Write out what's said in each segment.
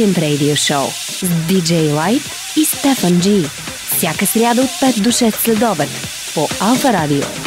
This Weekend Radio Show с DJ Light и Стефан G. Всяка сряда от 5 до 6 следобед по Алфа Радио.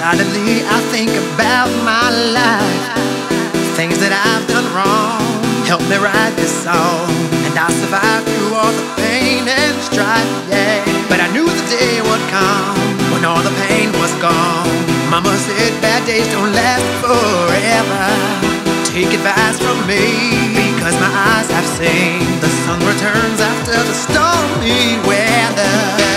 Silently, I think about my life, things that I've done wrong. Help me write this song, and I survive through all the pain and strife, yeah. But I knew the day would come when all the pain was gone. Mama said bad days don't last forever. Take advice from me because my eyes have seen the sun returns after the stormy weather.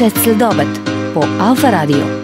poslušajte Sledobat po Alfa Radio.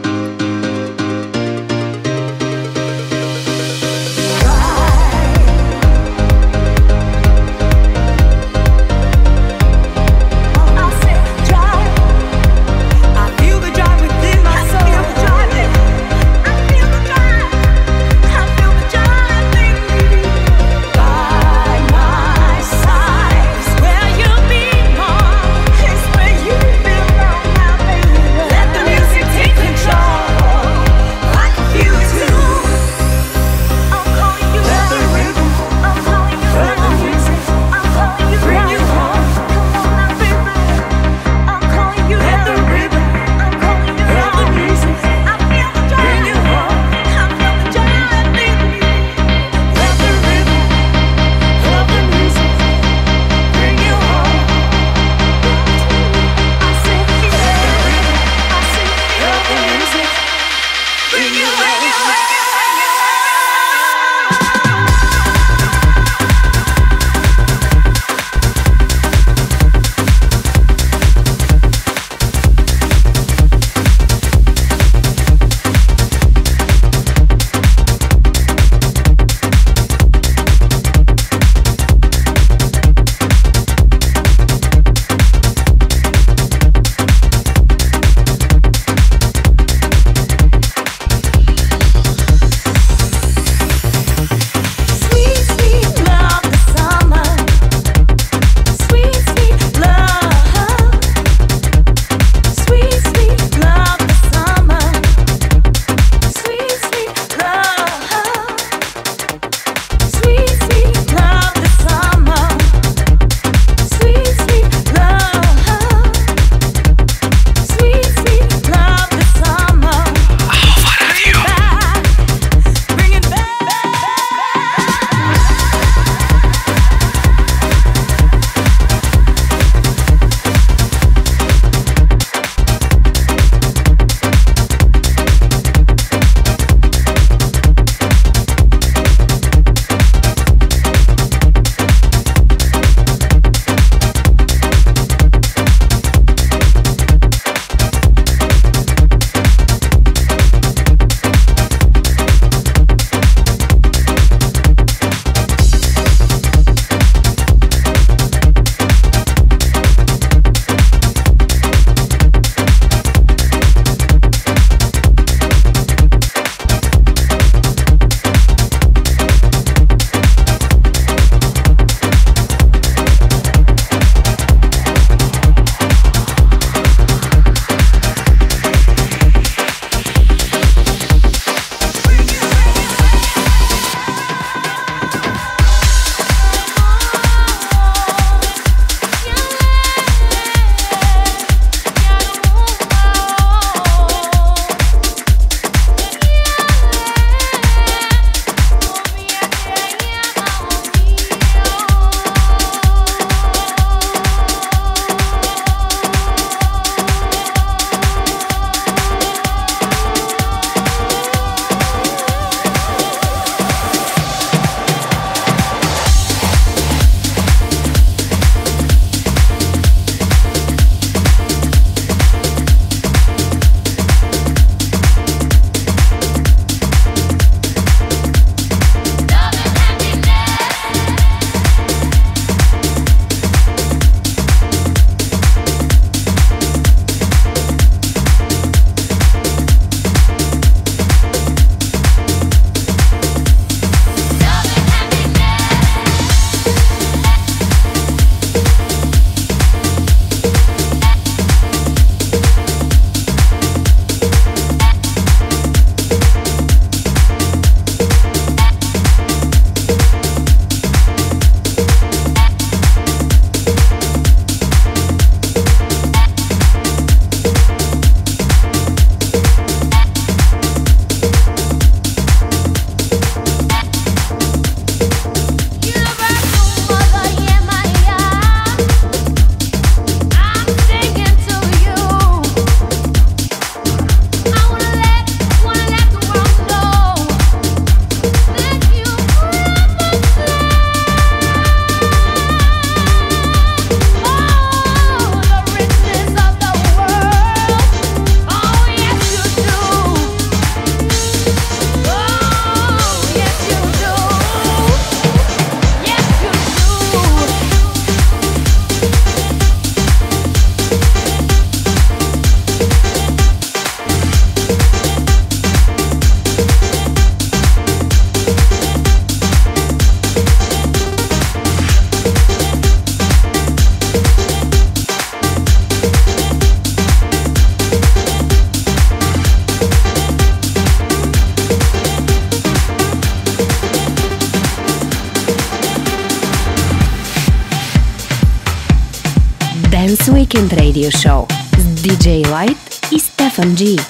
И Stefan G.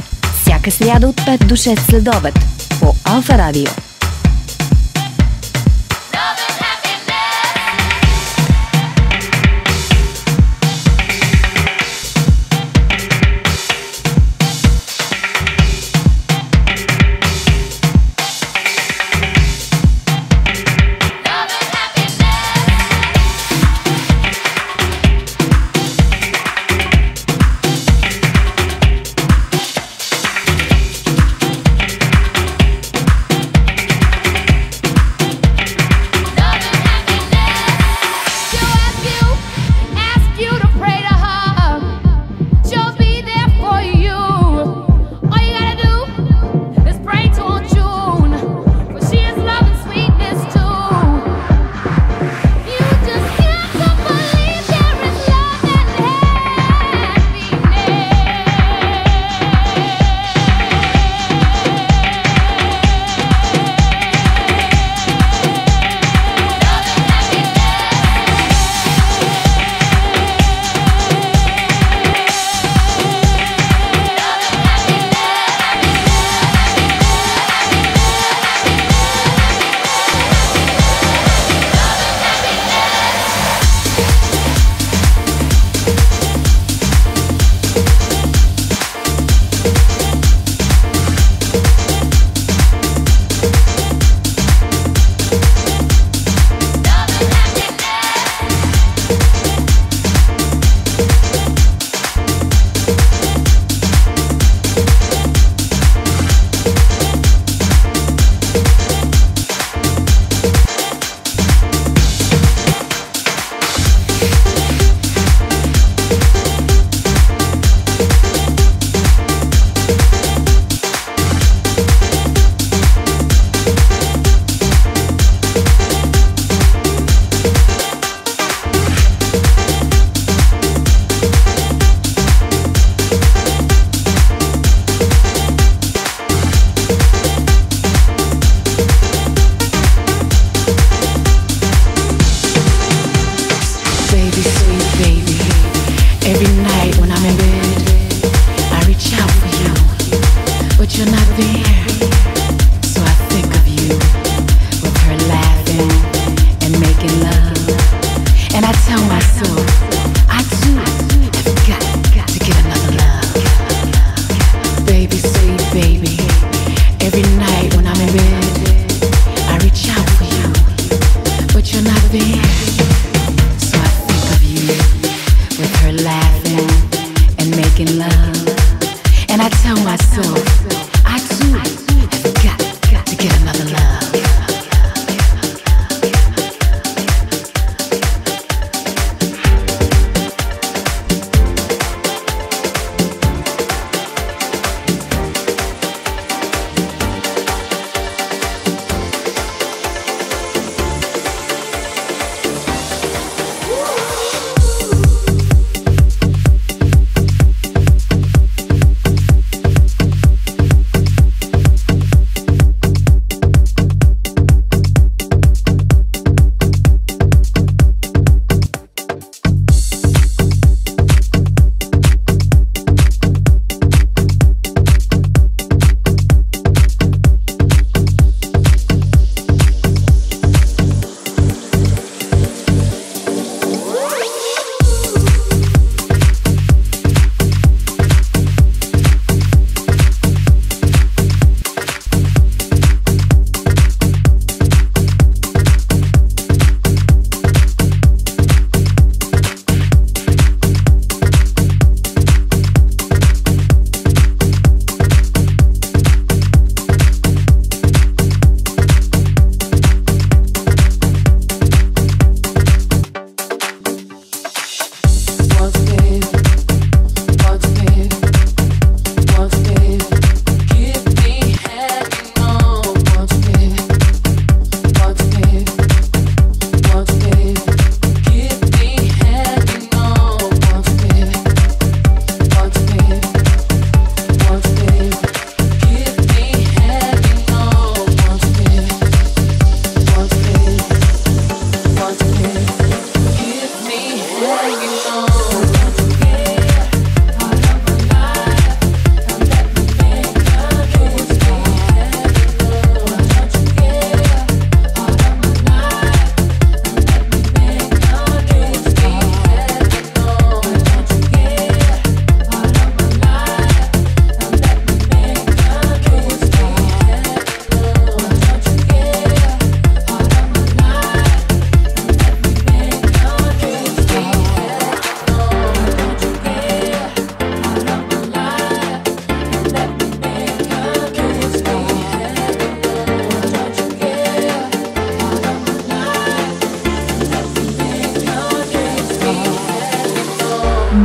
Всяка сряда от 5 до 6 след обед по Алфа Радио.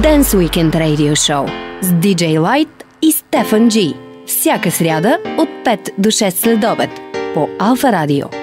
Dance Weekend Radio Show с DJ Light и Стефан G. Всяка сряда от 5 до 6 след обед по Алфа Радио.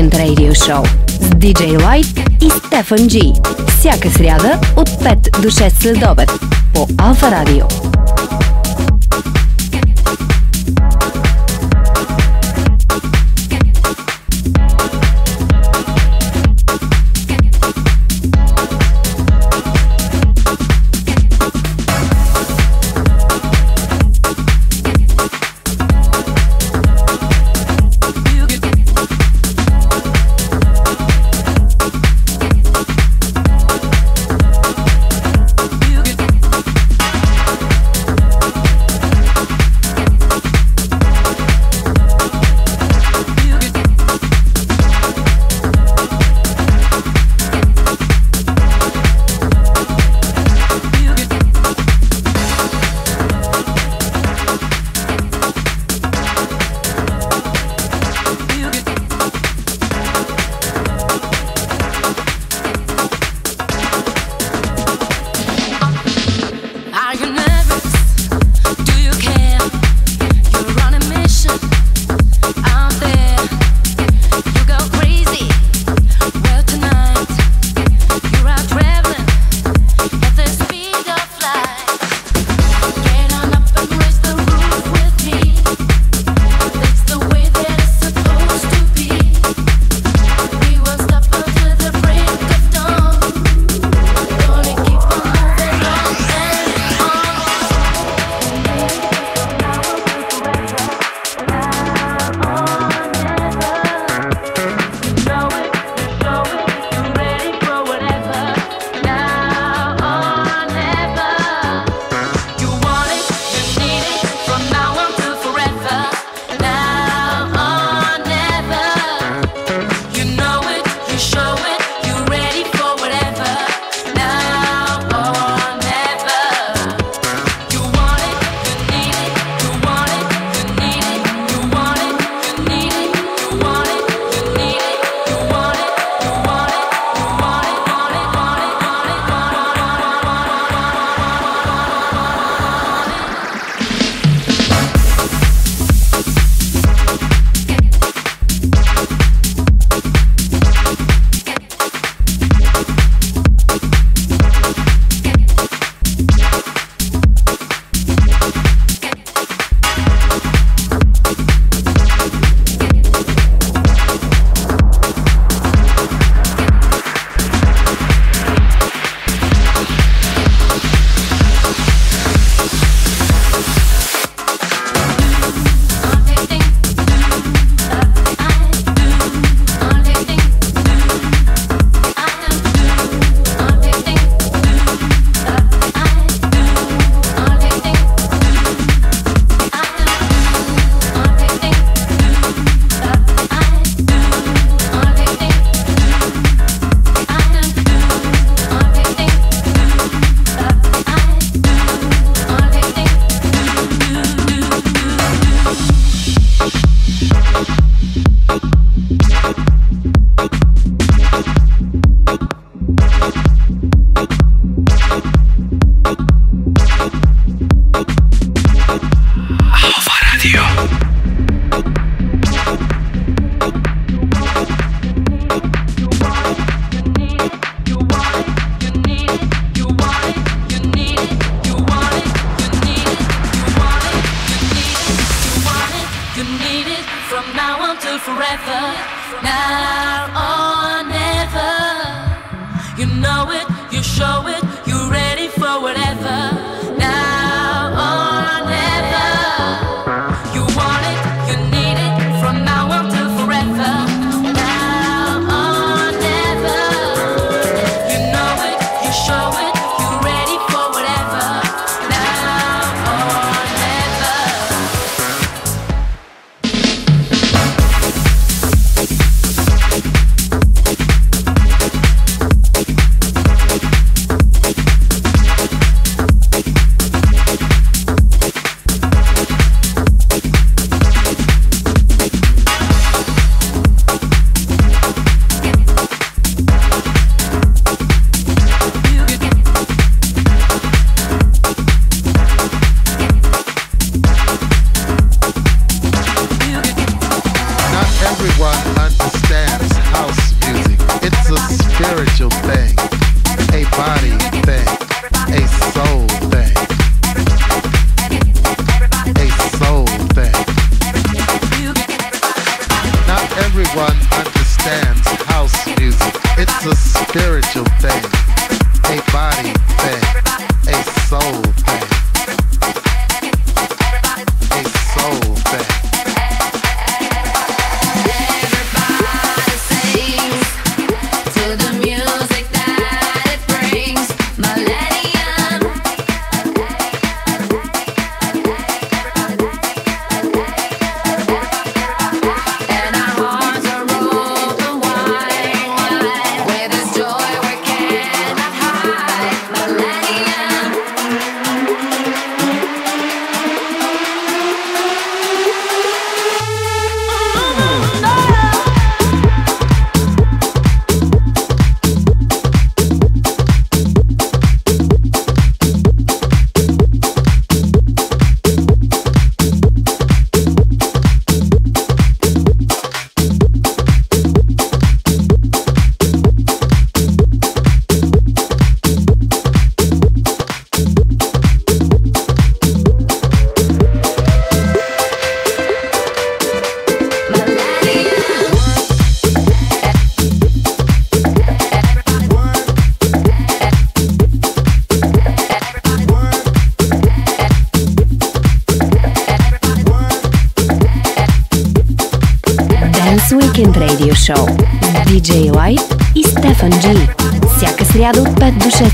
Weekend Radio Show с DJ Light и Стефан G. Всяка сряда от 5 до 6 след обед по Алфа Радио.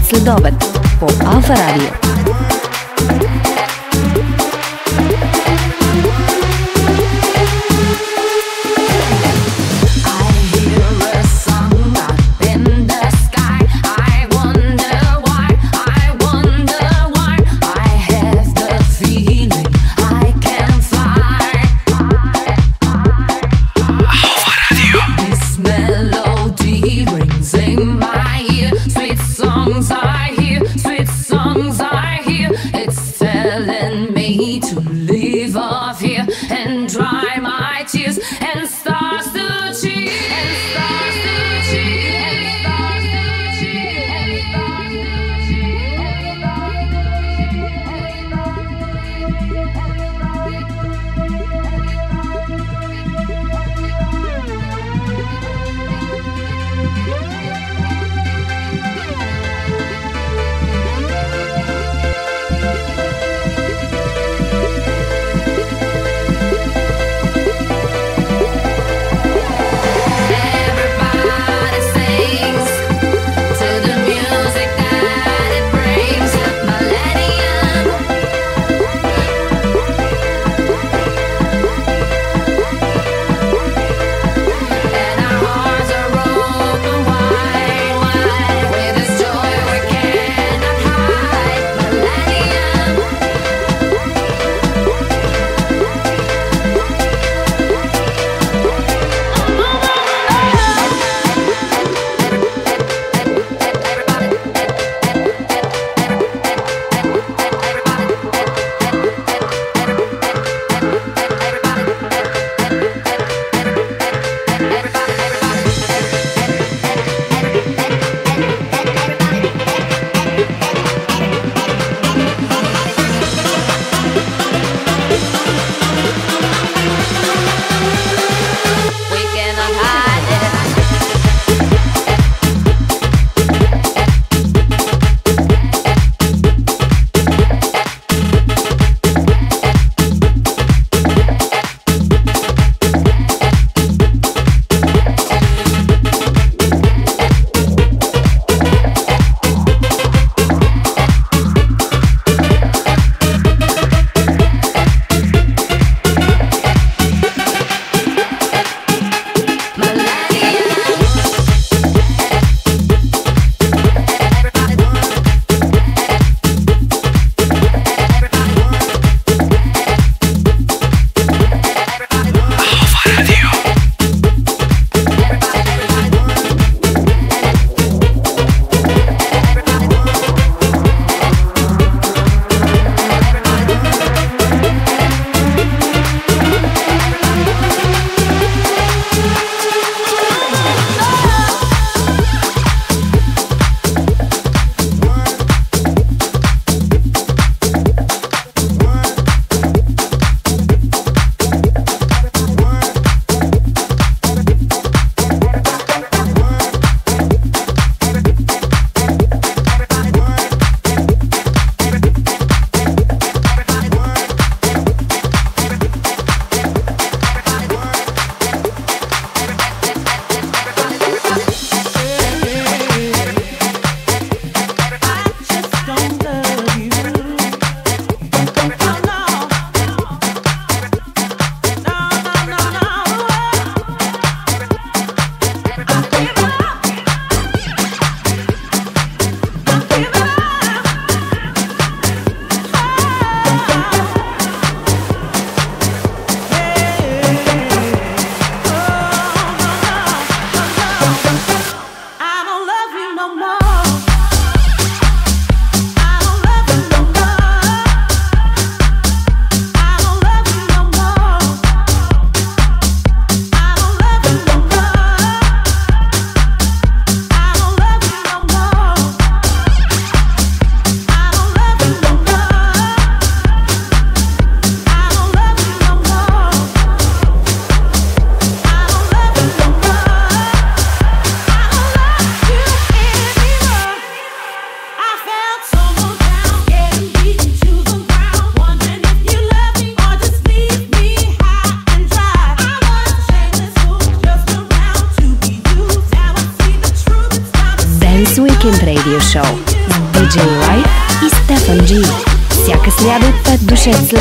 Slobodan.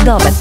Dobre.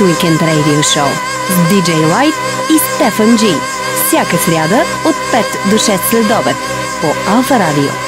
Weekend Radio Show с DJ Light и Стефан G. Всяка сряда от 5 до 6 след обед по Алфа Радио.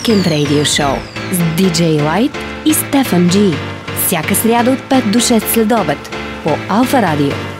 Weekend Radio Show с DJ Light и Стефан G. Всяка сряда от 5 до 6 след обед по Алфа Радио.